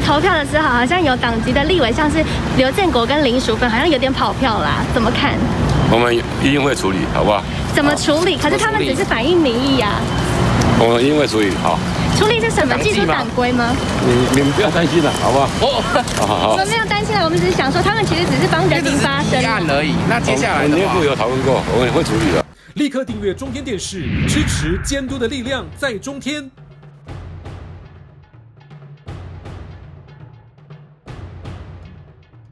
投票的时候，好像有党籍的立委，像是刘建国跟林淑芬，好像有点跑票啦，怎么看？我们一定会处理，好不好？怎么处理？可是他们只是反映民意呀、我们一定会处理，好。处理是什么？技术党规吗？你你们不要担心了，好不好？哦，我们没有担心了，我们只是想说，他们其实只是帮人民发声案而已。那接下来内部有讨论过，我们会处理的。立刻订阅中天电视，支持监督的力量在中天。